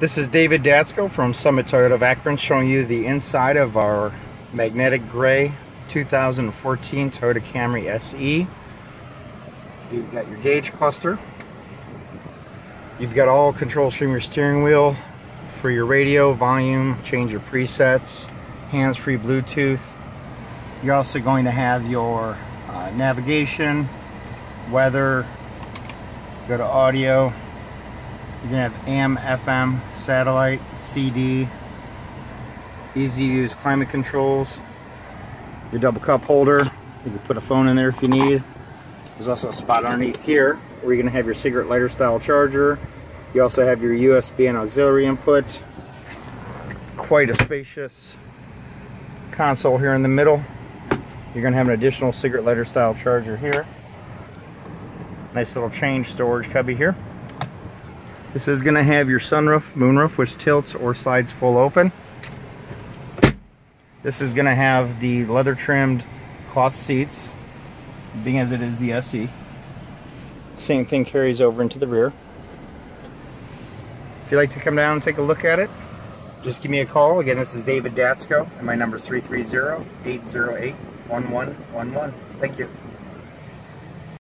This is David Datsko from Summit Toyota of Akron showing you the inside of our magnetic gray 2014 Toyota Camry SE. You've got your gauge cluster. You've got all controls from your steering wheel for your radio, volume, change your presets, hands-free Bluetooth. You're also going to have your uh, navigation, weather, go to audio, you're gonna have AM, FM, satellite, CD, easy to use climate controls, your double cup holder. You can put a phone in there if you need. There's also a spot underneath here where you're gonna have your cigarette lighter style charger. You also have your USB and auxiliary input. Quite a spacious console here in the middle. You're gonna have an additional cigarette lighter style charger here. Nice little change storage cubby here. This is going to have your sunroof, moonroof, which tilts or slides full open. This is going to have the leather trimmed cloth seats, being as it is the SE. Same thing carries over into the rear. If you'd like to come down and take a look at it, just give me a call. Again, this is David Datsko, and my number is 330-808-1111. Thank you.